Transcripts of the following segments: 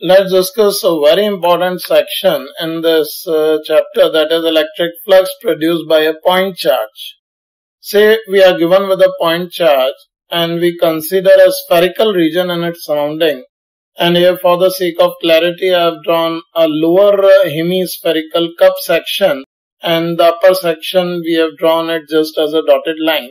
let's discuss a very important section in this uh, chapter that is electric flux produced by a point charge. Say we are given with a point charge and we consider a spherical region and its surrounding. And here for the sake of clarity I have drawn a lower uh, hemispherical cup section and the upper section we have drawn it just as a dotted line.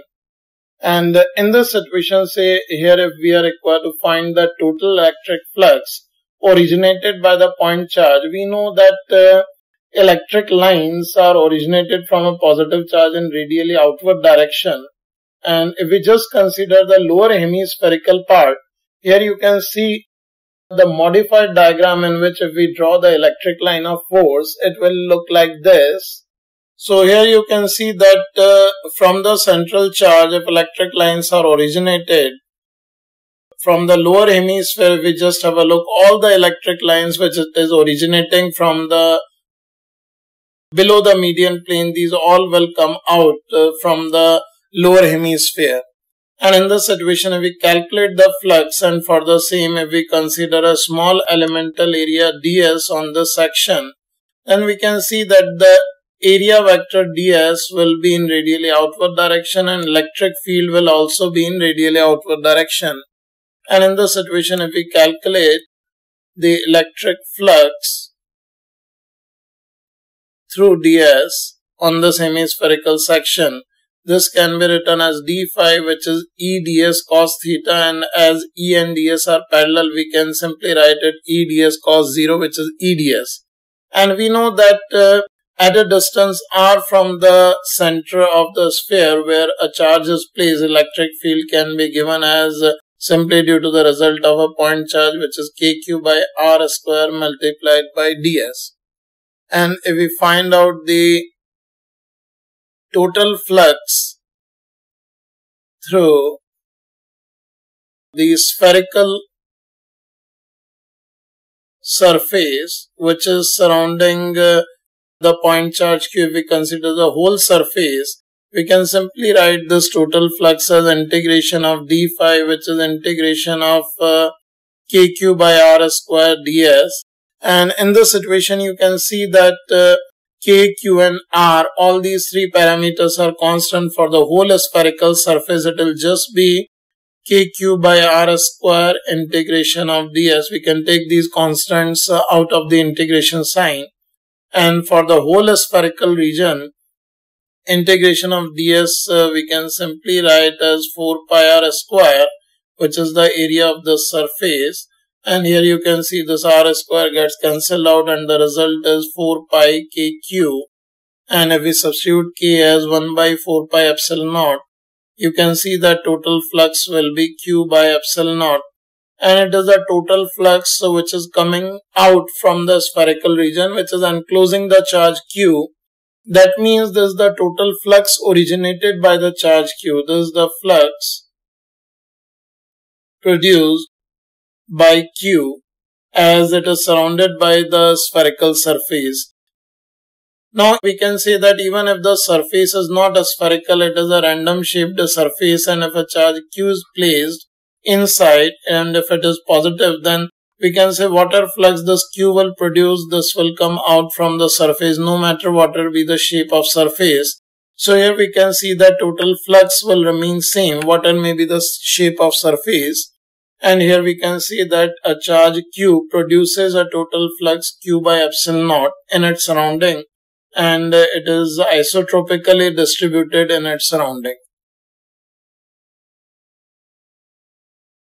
And in this situation say here if we are required to find the total electric flux originated by the point charge, we know that uh, electric lines are originated from a positive charge in radially outward direction. And if we just consider the lower hemispherical part, here you can see the modified diagram in which if we draw the electric line of force, it will look like this. So here you can see that uh, from the central charge, if electric lines are originated, from the lower hemisphere, we just have a look, all the electric lines which is originating from the below the median plane, these all will come out uh, from the lower hemisphere. And in this situation, if we calculate the flux and for the same, if we consider a small elemental area ds on this section, then we can see that the area vector ds will be in radially outward direction and electric field will also be in radially outward direction. And in this situation, if we calculate the electric flux through ds on this hemispherical section, this can be written as d phi which is e ds cos theta and as e and ds are parallel we can simply write it e ds cos 0 which is e ds. And we know that uh, at a distance r from the center of the sphere where a charge is placed electric field can be given as simply due to the result of a point charge which is kq by r square multiplied by ds. And if we find out the total flux through the spherical surface which is surrounding uh, the point charge q if we consider the whole surface we can simply write this total flux as integration of d phi which is integration of uh, kq by r square ds. And in this situation you can see that uh, k, q and r all these three parameters are constant for the whole spherical surface. It will just be kq by r square integration of ds. We can take these constants uh, out of the integration sign. And for the whole spherical region integration of ds uh, we can simply write as 4 pi r square which is the area of the surface. And here you can see this r square gets cancelled out and the result is 4 pi kq and if we substitute k as 1 by 4 pi epsilon naught you can see that total flux will be q by epsilon naught. And it is the total flux which is coming out from the spherical region which is enclosing the charge q that means this is the total flux originated by the charge q. This is the flux produced by q as it is surrounded by the spherical surface. Now we can say that even if the surface is not a spherical, it is a random shaped surface and if a charge q is placed inside and if it is positive then we can say water flux this q will produce this will come out from the surface. No matter will be the shape of surface. So here we can see that total flux will remain same. Whatever may be the shape of surface. And here we can see that a charge q produces a total flux q by epsilon naught in its surrounding. And it is isotropically distributed in its surrounding